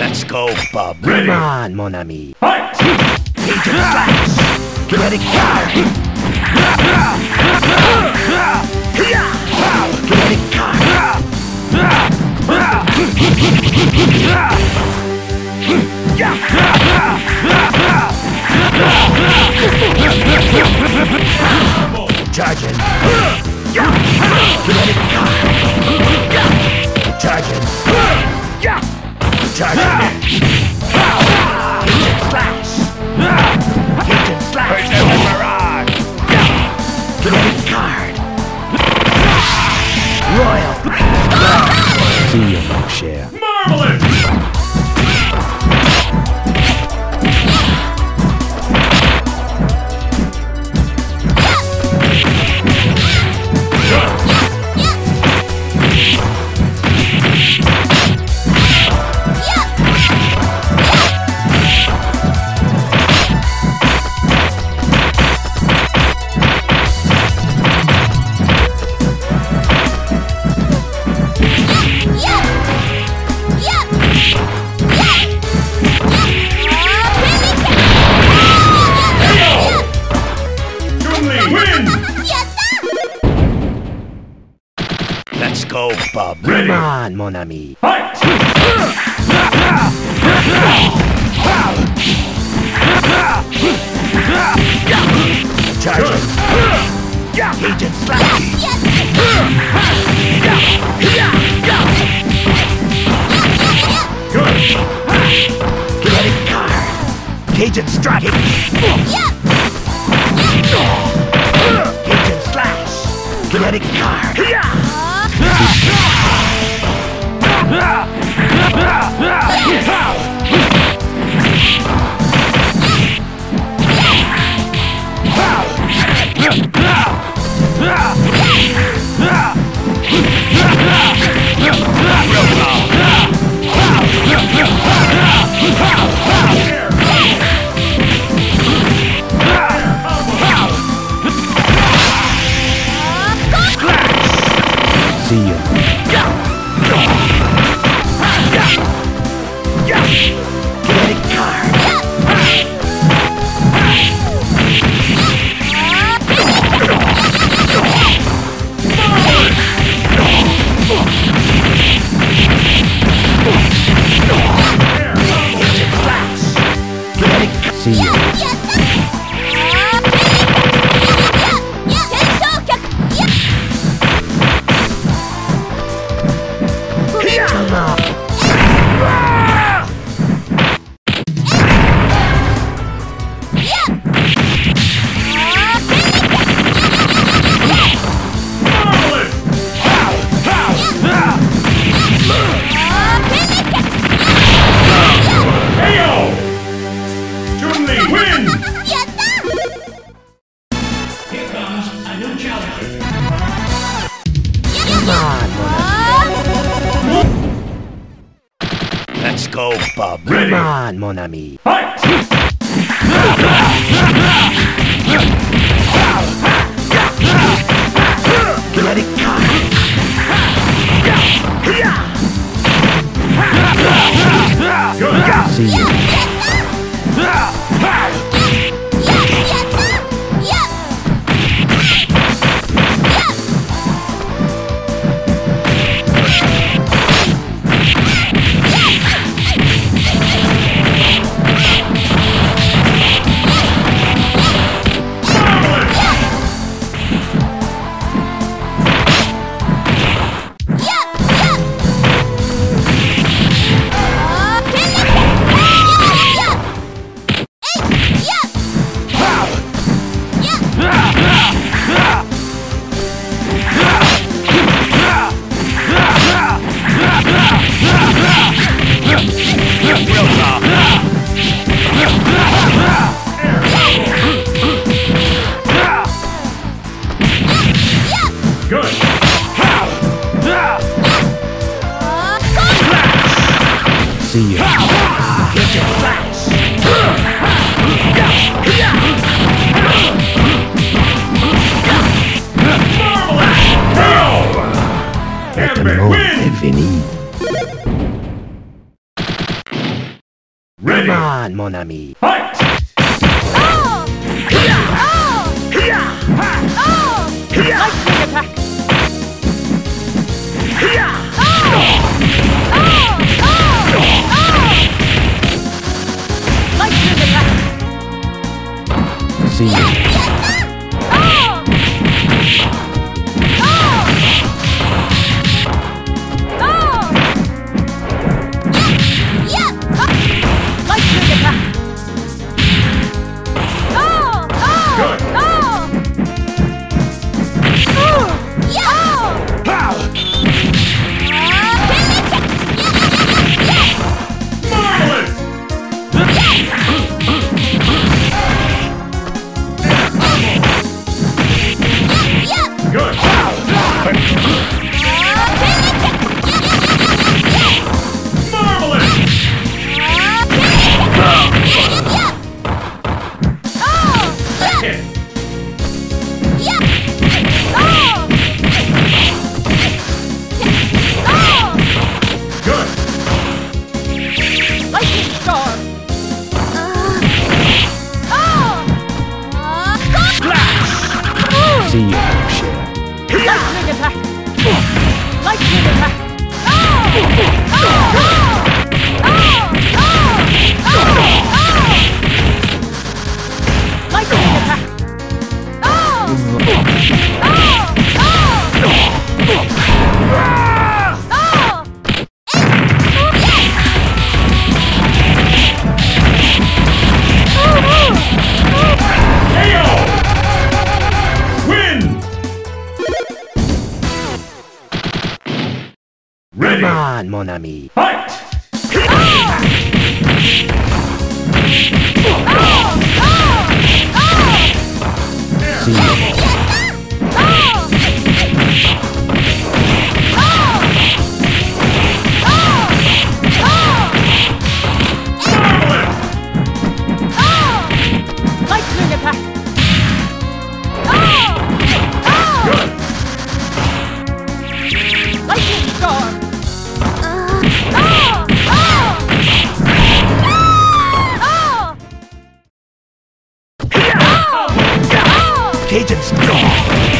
Let's go, bub. Ready. Come on, mon ami. Fight! Let it go. Let it go. Charging. Let it go. Charging. Go. Ready. Come on, mon ami. Fight! Charging. Cajun Slash. Good! Credit card. Cajun Strike. Cajun Slash. Credit card. See Bub. Ready! Come on, mon ami. Credit card. Good! See you. Good! See you. Cajun Slash. Marvelous! KO! Le Gambit monde wins! est fini. Come on, mon ami. Fight! Oh! Oh! Oh! Lightning attack! Oh! Oh! Oh! Oh! Lightning attack! See you. Ah! See you. Lightning attack! Lightning attack! Oh! Oh! Oh! Mon ami. Fight! Agent's gone.